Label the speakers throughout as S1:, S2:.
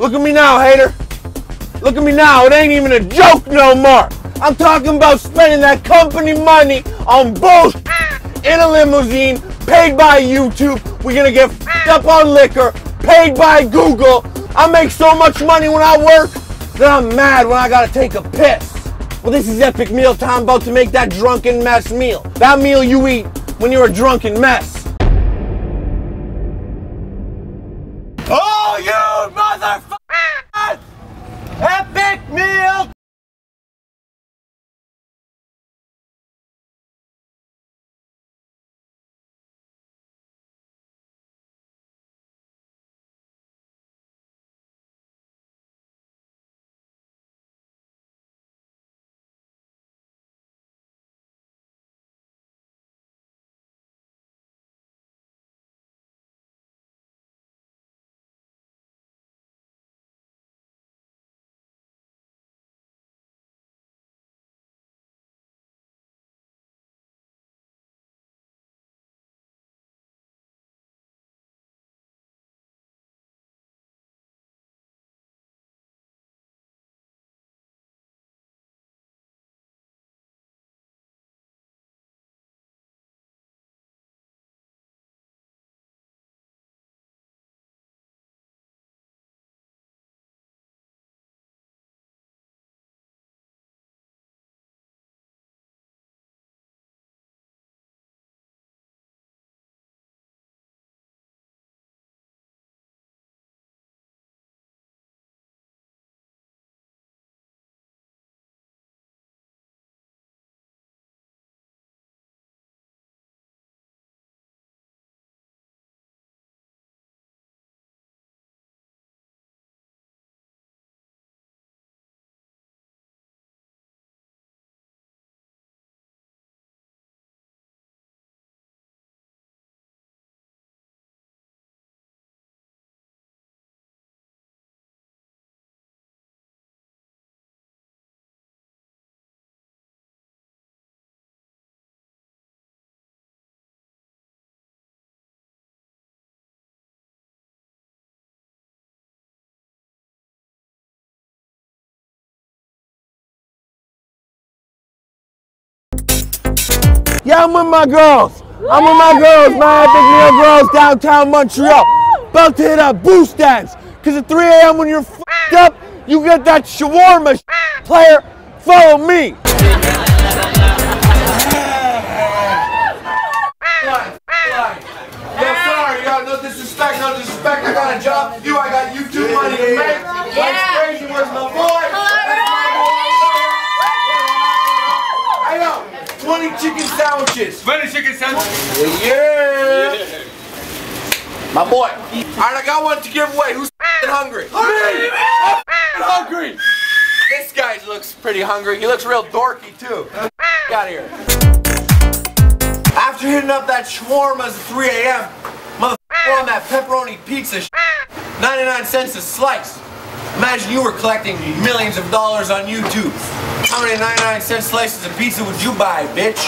S1: Look at me now, hater. Look at me now. It ain't even a joke no more. I'm talking about spending that company money on bullshit in a limousine, paid by YouTube. We're gonna get up on liquor, paid by Google. I make so much money when I work that I'm mad when I gotta take a piss. Well, this is epic meal time. About to make that drunken mess meal. That meal you eat when you're a drunken mess. Yeah, I'm with my girls. I'm with my girls, my epic meal girls downtown Montreal. About to hit a Boustan. Cause at 3 a.m. when you're fed up, you get that shawarma sh- player. Follow me. Yo, sorry, yo, no disrespect, no disrespect. I got a job. You, I got YouTube money to make. Life's sandwiches.
S2: Many chicken sandwiches.
S1: Yeah. My boy. Alright, I got one to give away. Who's hungry? Me! I'm hungry! This guy looks pretty hungry. He looks real dorky too. Get out of here. After hitting up that shawarmas at 3 a.m., motherfucker on that pepperoni pizza 99 cents a slice. Imagine you were collecting millions of dollars on YouTube. How many 99 cent slices of pizza would you buy, bitch?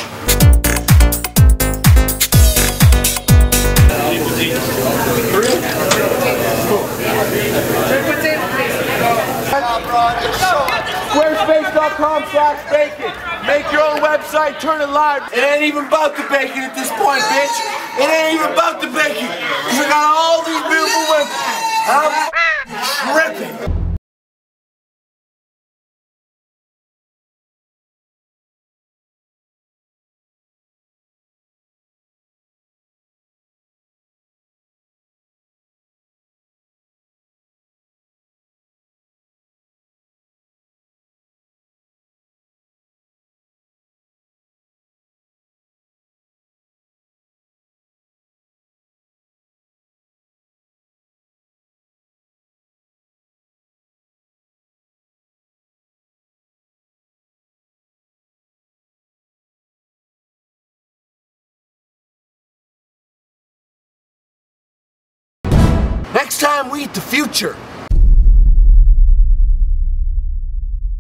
S1: Squarespace.com slash bacon. Make your own website, turn it live. It ain't even about the bacon at this point, bitch. It ain't even about the bacon. Cause I got all these beautiful women. I'm tripping. Time we eat the future.